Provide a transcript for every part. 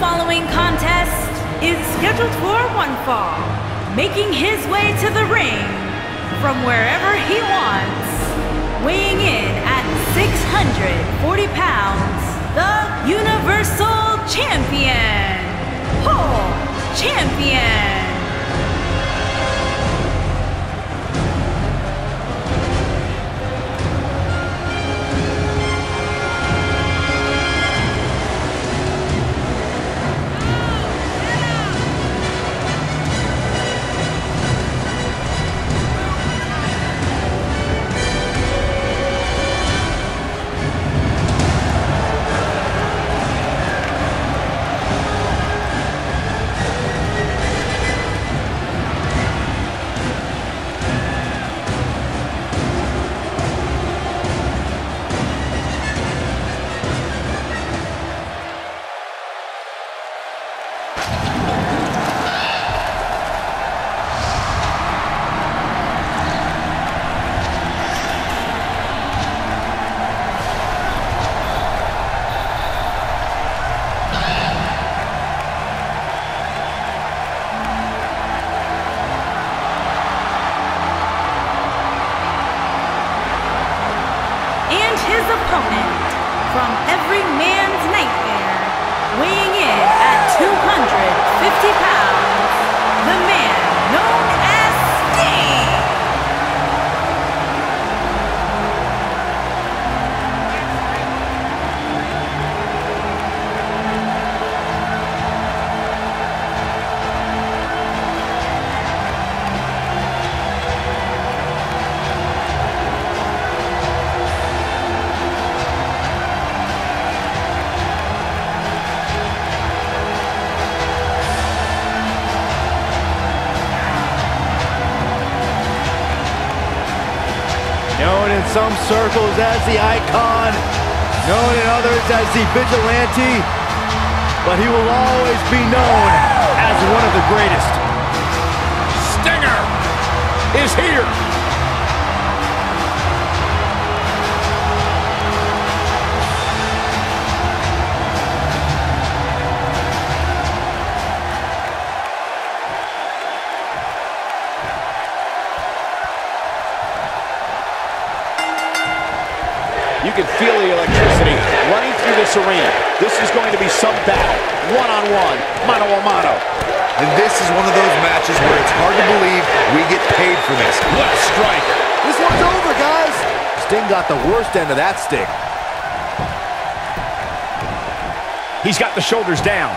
Following contest is scheduled for one fall. Making his way to the ring from wherever he wants, weighing in at 640 pounds, the Universal Champion, Paul Champion. Opponent from every man's nightmare, weighing in Known in some circles as the icon, known in others as the vigilante, but he will always be known as one of the greatest. Stinger is here. You can feel the electricity running through this arena. This is going to be some battle, one-on-one, mano-a-mano. And this is one of those matches where it's hard to believe we get paid for this. What a strike. This one's over, guys. Sting got the worst end of that stick. He's got the shoulders down.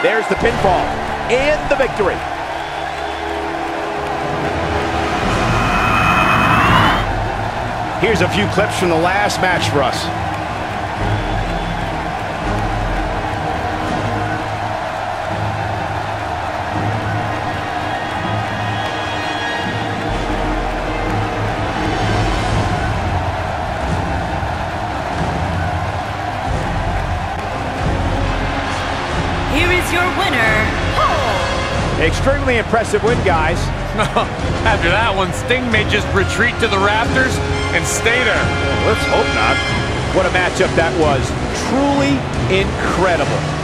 There's the pinfall and the victory. Here's a few clips from the last match for us. Here is your winner. Extremely impressive win, guys. After that one, Sting may just retreat to the rafters and stay there. Let's hope not. What a matchup that was. Truly incredible.